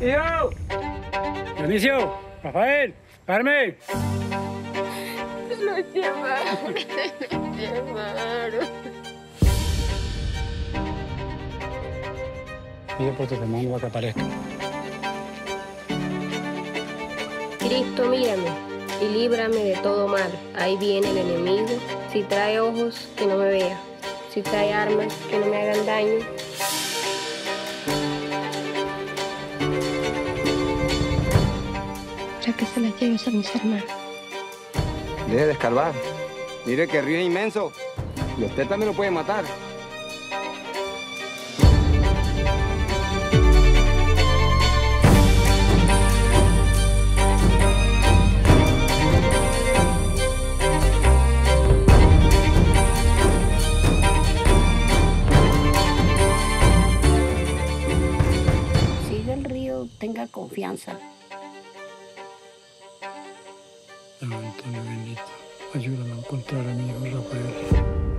¡Hijo! Dionisio, Rafael, Carmen. Lo llevaron, lo llevaron. Pide por tu hermano para que aparezca. Cristo, mírame y líbrame de todo mal. Ahí viene el enemigo. Si trae ojos, que no me vea. Si trae armas, que no me hagan daño. Que se las lleves a mis hermanos. Deje de escarbar. Mire que el río es inmenso. Y usted también lo puede matar. Si del río tenga confianza. San Antonio bendito, ayúdame a encontrar a mi hijo Rafael.